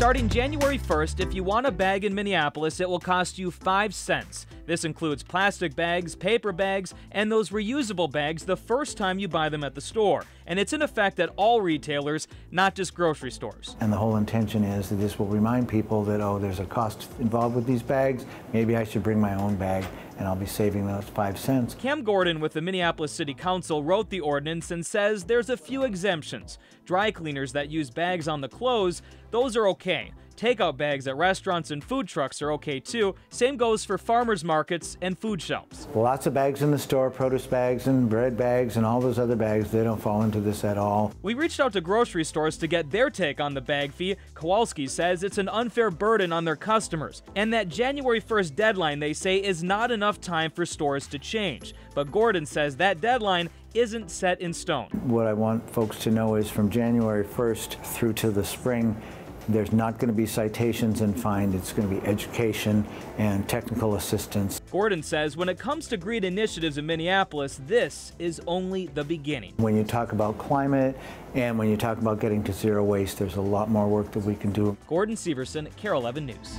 Starting January 1st, if you want a bag in Minneapolis, it will cost you 5 cents. This includes plastic bags, paper bags, and those reusable bags the first time you buy them at the store. And it's in effect at all retailers, not just grocery stores. And the whole intention is that this will remind people that, oh, there's a cost involved with these bags. Maybe I should bring my own bag and I'll be saving those five cents. Cam Gordon with the Minneapolis City Council wrote the ordinance and says there's a few exemptions. Dry cleaners that use bags on the clothes, those are okay. Takeout bags at restaurants and food trucks are okay too. Same goes for farmers markets and food shelves. Lots of bags in the store, produce bags and bread bags and all those other bags, they don't fall into this at all. We reached out to grocery stores to get their take on the bag fee. Kowalski says it's an unfair burden on their customers, and that January 1st deadline they say is not enough time for stores to change. But Gordon says that deadline isn't set in stone. What I want folks to know is from January 1st through to the spring, there's not going to be citations and fines. It's going to be education and technical assistance. Gordon says when it comes to green initiatives in Minneapolis, this is only the beginning. When you talk about climate and when you talk about getting to zero waste, there's a lot more work that we can do. Gordon Severson, KARE 11 News.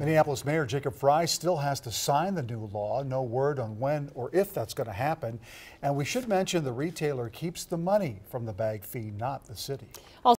Minneapolis Mayor Jacob Frey still has to sign the new law. No word on when or if that's going to happen. And we should mention the retailer keeps the money from the bag fee, not the city.